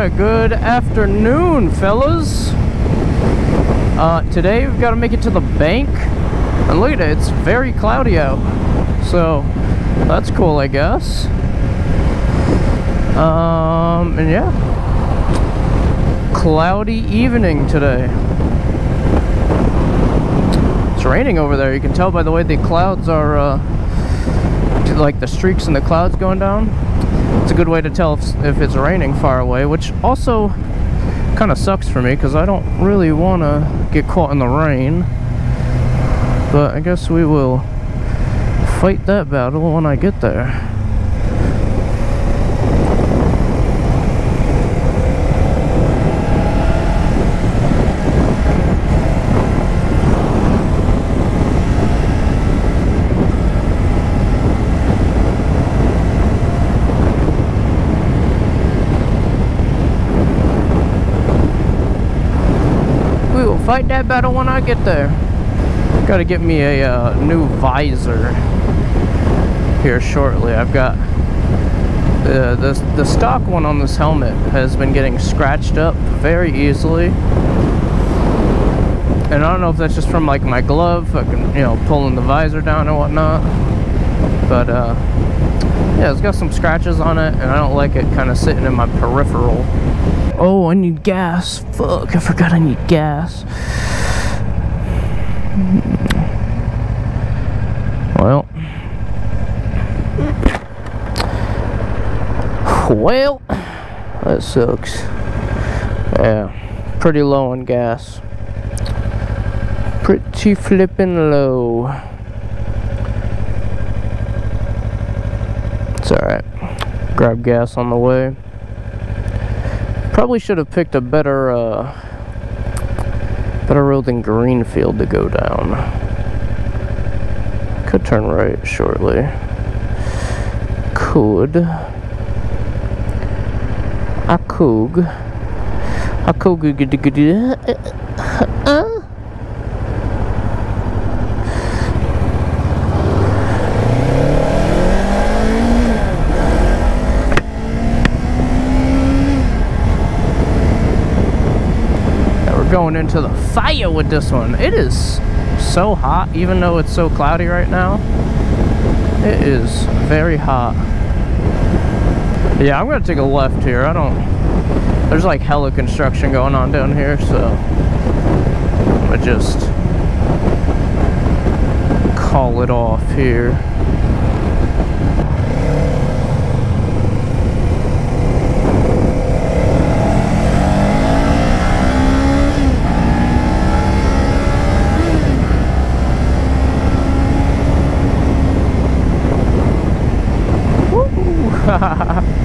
Alright, good afternoon, fellas. Uh, today we've got to make it to the bank. And look at it, it's very cloudy out. So, that's cool, I guess. Um, and yeah. Cloudy evening today. It's raining over there. You can tell by the way the clouds are, uh, like the streaks in the clouds going down. It's a good way to tell if, if it's raining far away, which also kind of sucks for me because I don't really want to get caught in the rain. But I guess we will fight that battle when I get there. Fight that battle when I get there. Gotta get me a uh, new visor here shortly. I've got the, the the stock one on this helmet has been getting scratched up very easily, and I don't know if that's just from like my glove, fucking you know pulling the visor down and whatnot. But uh, yeah, it's got some scratches on it, and I don't like it kind of sitting in my peripheral. Oh, I need gas. Fuck, I forgot I need gas. Well. Well, that sucks. Yeah, pretty low on gas. Pretty flippin' low. It's alright. Grab gas on the way. Probably should have picked a better, uh, better road than Greenfield to go down. Could turn right shortly. Could. I could. I could. Going into the fire with this one. It is so hot, even though it's so cloudy right now. It is very hot. Yeah, I'm gonna take a left here. I don't. There's like hella construction going on down here, so gonna just call it off here.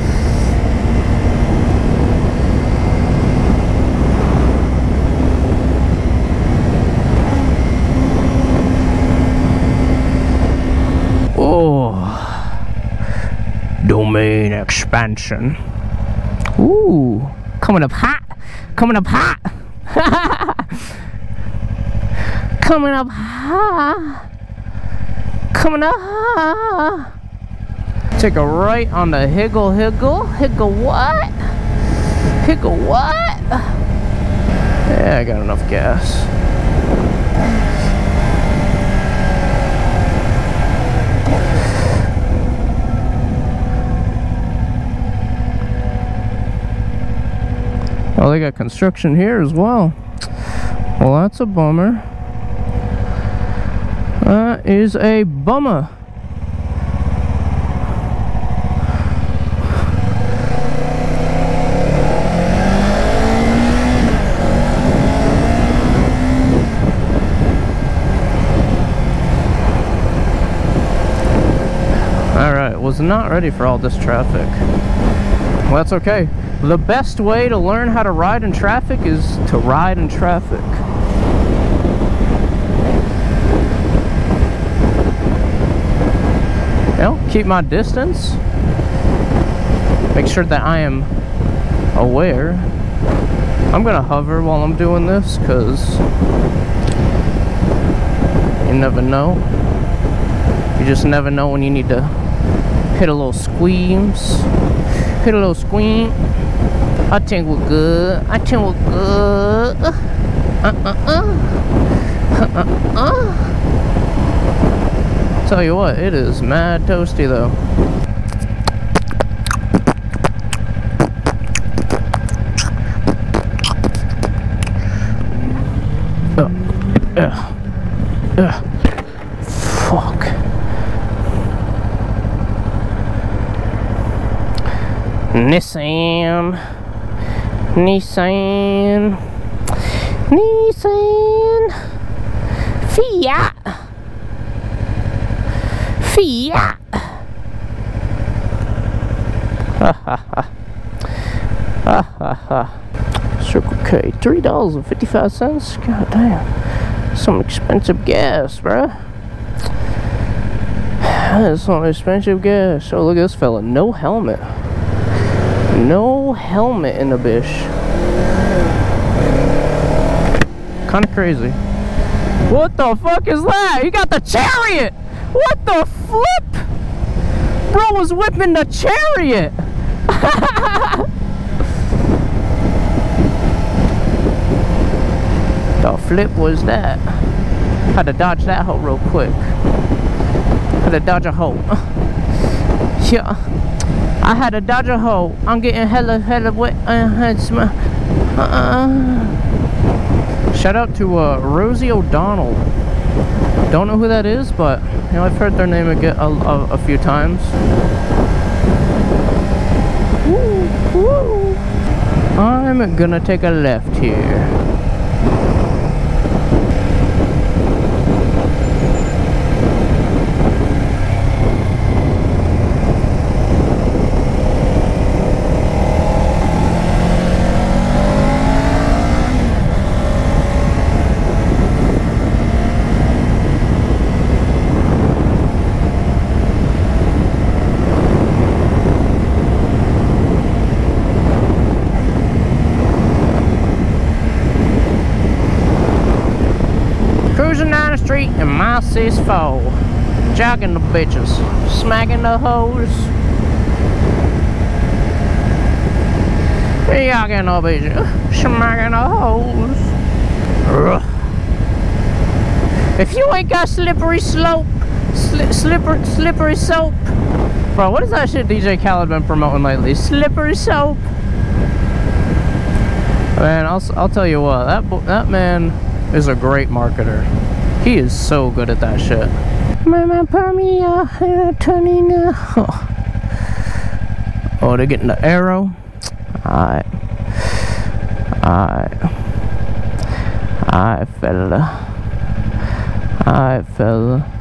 Oh, domain expansion. Ooh, coming up hot. Coming up hot. coming up hot. Coming up. Take a right on the Higgle Higgle. Higgle what? Higgle what? Yeah, I got enough gas. Oh, they got construction here as well. Well, that's a bummer. That is a bummer. Alright, was not ready for all this traffic. Well, that's okay. The best way to learn how to ride in traffic is to ride in traffic. Know, keep my distance. Make sure that I am aware. I'm gonna hover while I'm doing this because you never know. You just never know when you need to hit a little squeeze Hit a little squeak. I think we're good. I good. Uh uh uh. Uh uh uh. Tell you what, it is mad toasty though. Ugh. Ugh. Ugh. Fuck. Nissan. Nissan. Nissan. Fiat. Fiat. Ha ha ha. Ha ha ha. Circle K, three dollars and fifty-five cents. God damn, some expensive gas, bruh. That's some expensive gas. Oh, look at this fella, no helmet. No helmet in the bish. Kind of crazy. What the fuck is that? He got the chariot! What the flip? Bro was whipping the chariot! the flip was that? Had to dodge that hole real quick. Had to dodge a hole. yeah. I had a dodger hole. I'm getting hella, hella wet. Uh, uh, Shout out to uh, Rosie O'Donnell. Don't know who that is, but you know I've heard their name a, a, a, few times. I'm gonna take a left here. Cruising down the street in my sis four. Jogging the bitches. Smacking the hoes. Jogging the bitches. Smacking the hoes. If you ain't got slippery slope, sli slippery, slippery soap. Bro, what is that shit DJ Khaled been promoting lately? Slippery soap. Man, I'll, I'll tell you what, that, that man is a great marketer. He is so good at that shit. Mama, turning Oh. oh, they're getting the arrow. Alright. Alright. Alright, fella. Alright, fella.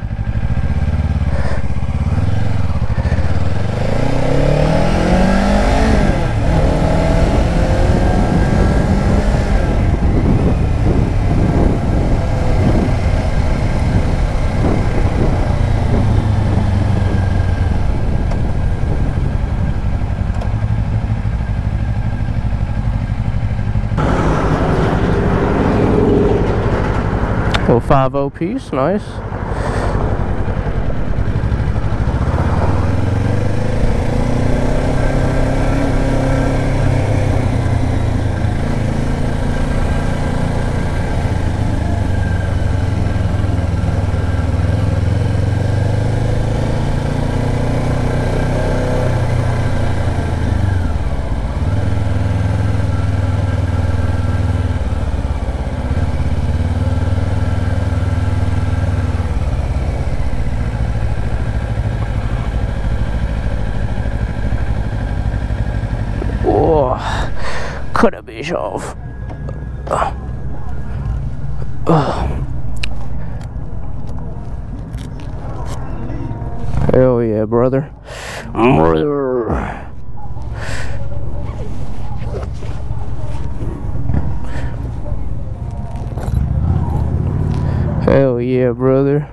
Little 5 piece, nice. A bitch off. Hell yeah, brother. Brother. Hell yeah, brother.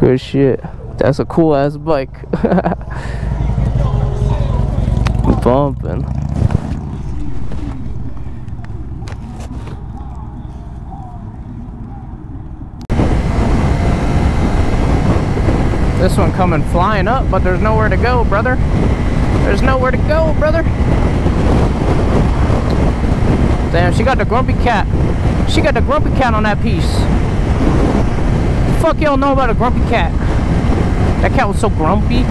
Good shit. That's a cool ass bike. Bumping. This one coming flying up, but there's nowhere to go, brother. There's nowhere to go, brother. Damn, she got the grumpy cat. She got the grumpy cat on that piece. Fuck y'all know about a grumpy cat? That cat was so grumpy.